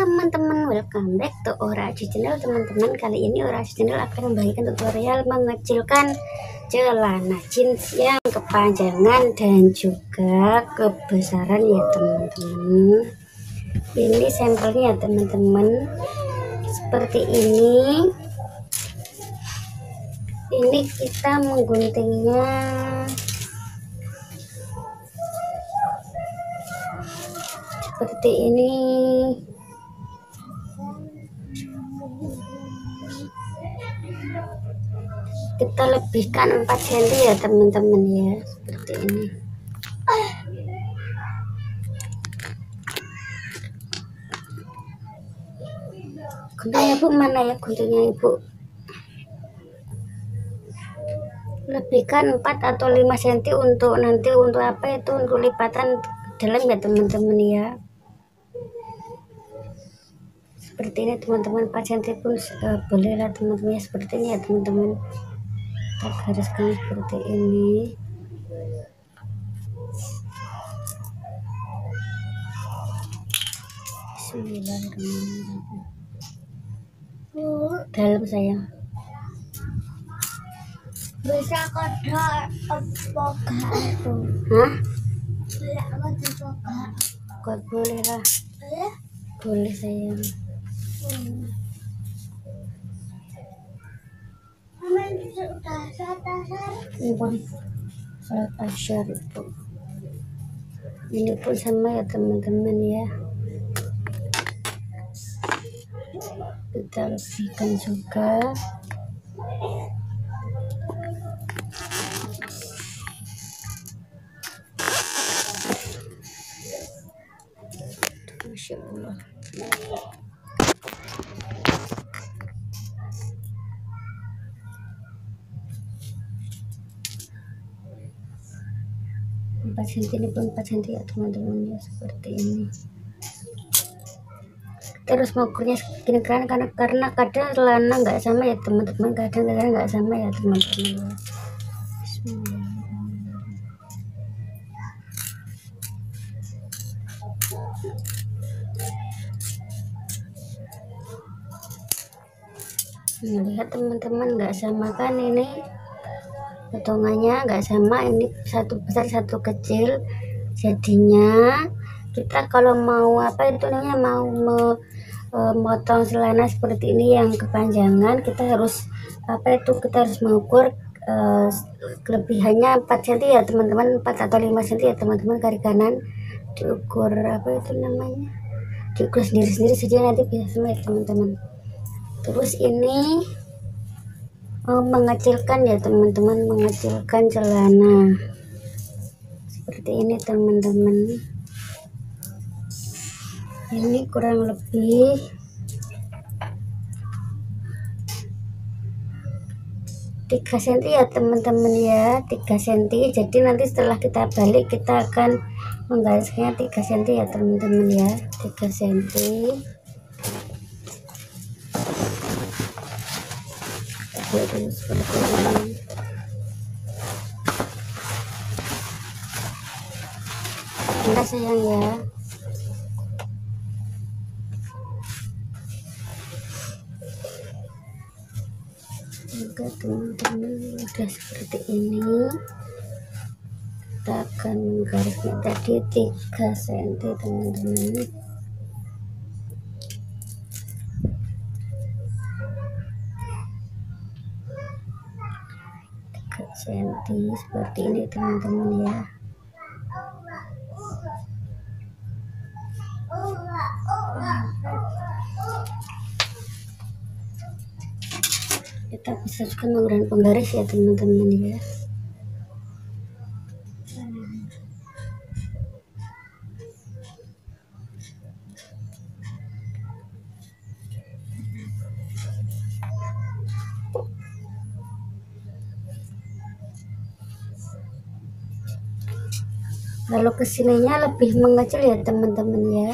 Teman-teman Welcome back to Oraji Channel. Teman-teman Kali ini Oraji Channel akan membagikan tutorial Mengecilkan celana jeans yang kepanjangan Dan juga kebesaran ya teman-teman. Ini sampelnya teman-teman. Seperti ini. Ini kita mengguntingnya. Seperti ini kita lebihkan 4 cm ya teman-teman ya. Seperti ini. Guntingnya ibu mana ya guntingnya ibu? Lebihkan 4 atau 5 cm untuk nanti untuk apa itu untuk lipatan dalam ya teman-teman ya seperti ini teman-teman. Pasien pun uh, bolehlah teman-teman seperti ini ya teman-teman. Kita gariskan seperti ini. Bismillahirrahmanirrahim. Dalam sayang. Bisa kodok apa itu hah? Boleh apa dibuka kok boleh lah boleh. Boleh sayang Ini pun sama ya teman-teman ya. Kita lebihkan juga empat cm ini pun cm ya teman-teman ya seperti ini terus mengukurnya segini kan karena karena kadang celana nggak sama ya teman-teman kadang-kadang nggak sama ya teman-teman ya. lihat teman-teman nggak sama kan ini potongannya nggak sama ini satu besar satu kecil jadinya. Kita kalau mau apa itu namanya mau memotong celana seperti ini yang kepanjangan kita harus apa itu kita harus mengukur uh, kelebihannya 4 cm ya teman-teman 4 atau 5 cm ya teman-teman kari kanan. Diukur apa itu namanya diukur sendiri-sendiri saja nanti bisa sama teman-teman. Terus ini oh, mengecilkan ya teman-teman mengecilkan celana. Seperti ini teman-teman. Ini kurang lebih tiga senti ya teman-teman ya. Tiga senti. Jadi nanti setelah kita balik kita akan menggarisnya tiga senti ya teman-teman ya. Tiga senti sayang ya enggak teman-teman udah seperti ini. Kita akan menggarisnya tadi 3 cm teman-teman. Senti seperti ini teman-teman ya kita juga menggunakan penggaris ya teman-teman ya. Lalu ke sininya lebih mengecil ya teman-teman ya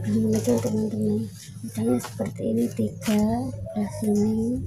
Mengecil teman-teman. Misalnya seperti ini tiga belah sini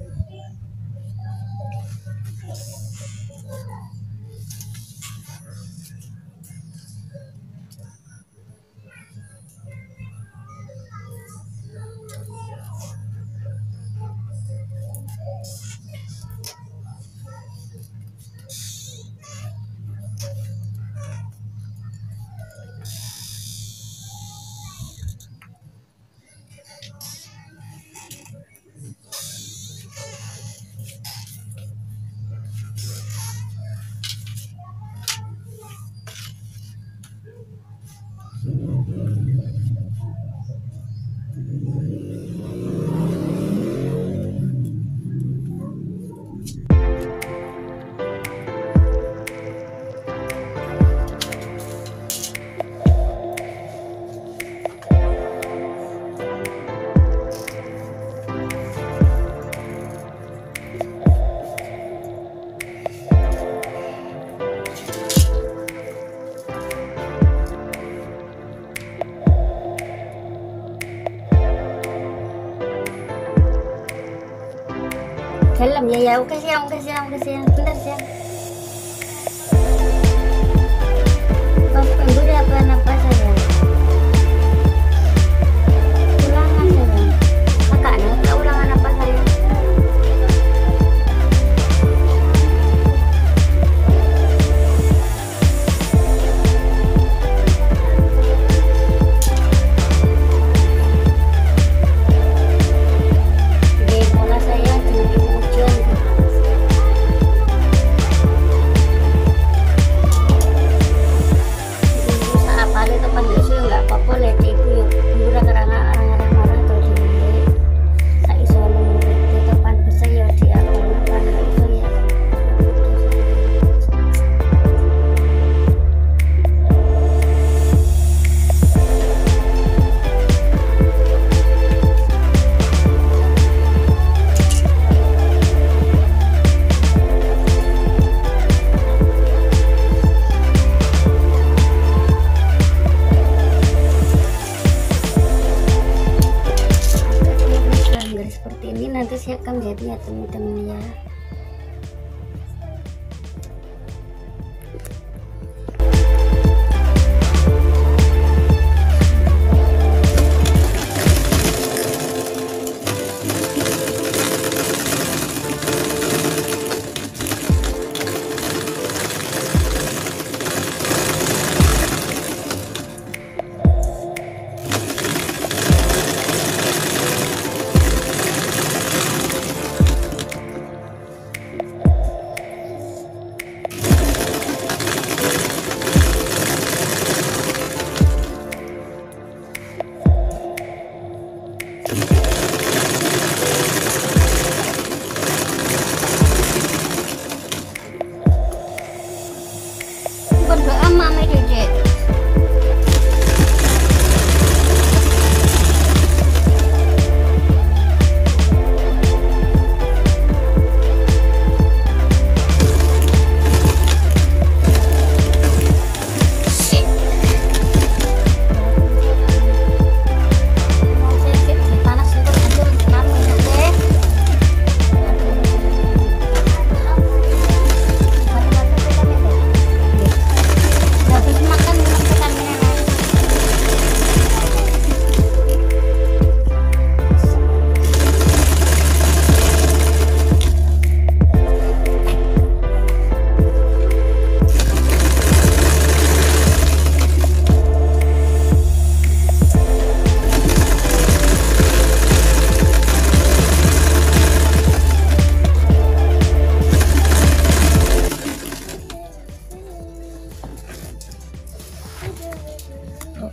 ya ya oke siang oke siang oke siang bentar siang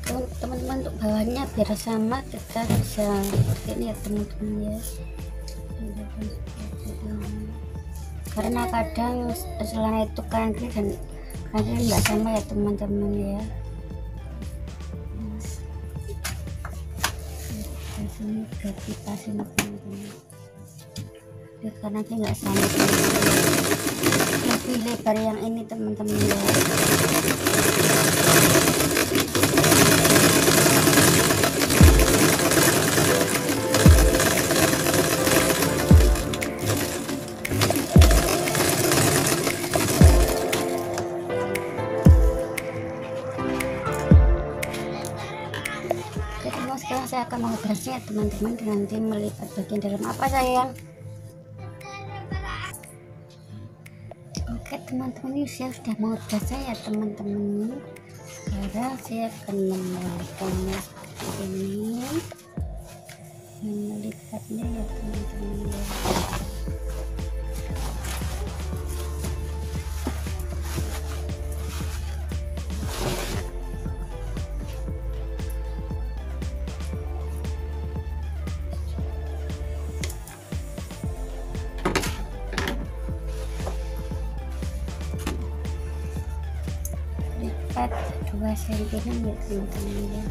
teman-teman untuk bawahnya biar sama kita bisa ini ya teman-teman ya. Karena kadang selain itu kaki dan kaki nggak sama ya teman-teman ya di sini udah dipasin teman-teman Ya, karena dia nggak sama. Lebih lebar yang ini teman-teman ya saya akan mengoperasinya teman-teman nanti melipat bagian dalam. Apa sayang? Oke teman-teman ini saya sudah mau ya teman-teman. Sekarang saya akan memotongnya seperti ini melipatnya ya teman-teman 2 cm ya teman-teman ya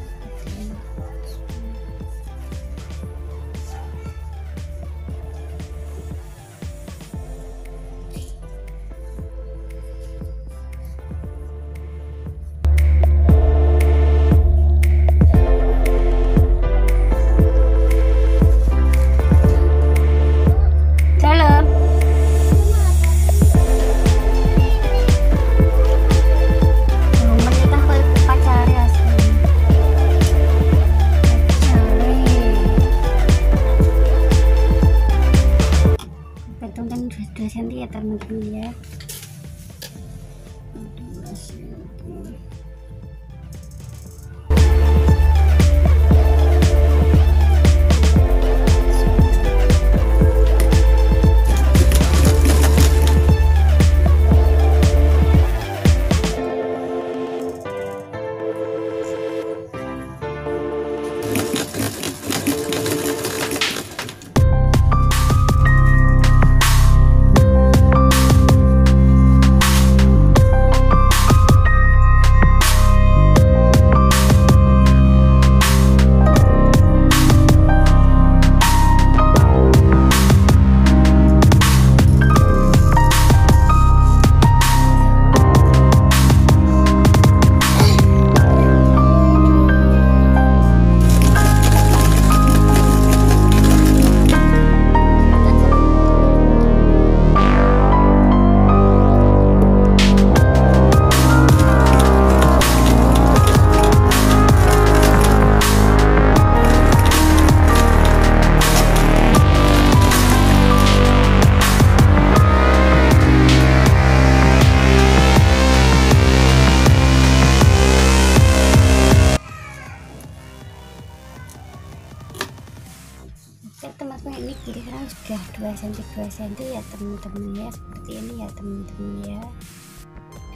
teman-teman ya seperti ini ya teman-teman ya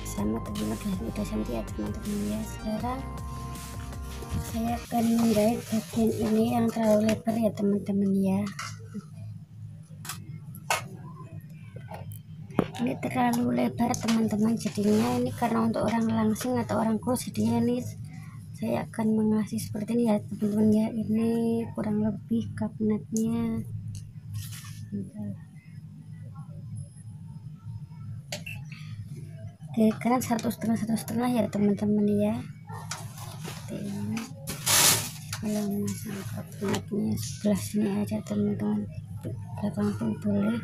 sama teman-teman 2 cm ya teman-teman ya sekarang saya akan menggait bagian ini yang terlalu lebar ya teman-teman ya ini terlalu lebar teman-teman jadinya ini karena untuk orang langsing atau orang kurus jadinya ini saya akan mengasih seperti ini ya teman-teman ya ini kurang lebih kabinetnya kira-kira satu setengah satu setengah ya teman-teman ya. Seperti ini kalau masang kabinetnya sebelah sini aja teman-teman belakang pun boleh.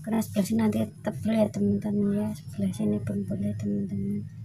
Karena sebelah sini nanti tebel ya teman-teman ya. Sebelah sini pun boleh teman-teman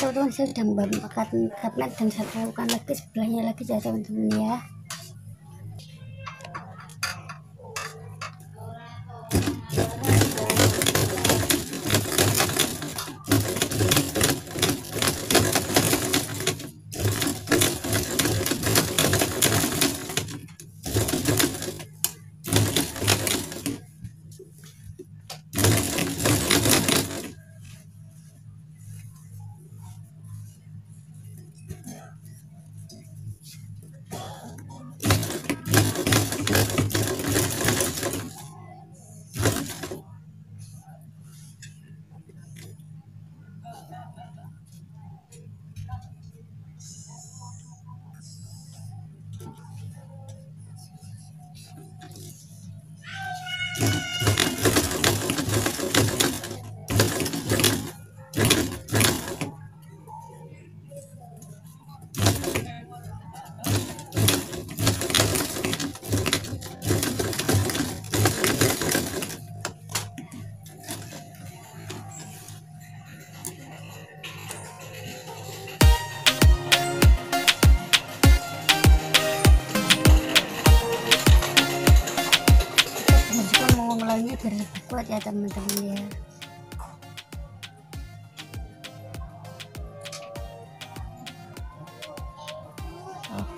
Teman-teman saya sudah membakar kabinet dan saya lakukan lagi sebelahnya lagi ya teman-teman ya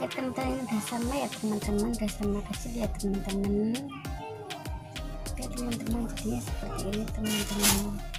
oke teman-teman sama ya teman-teman udah sama kecil ya teman-teman. Ya teman-teman jadinya seperti ini teman-teman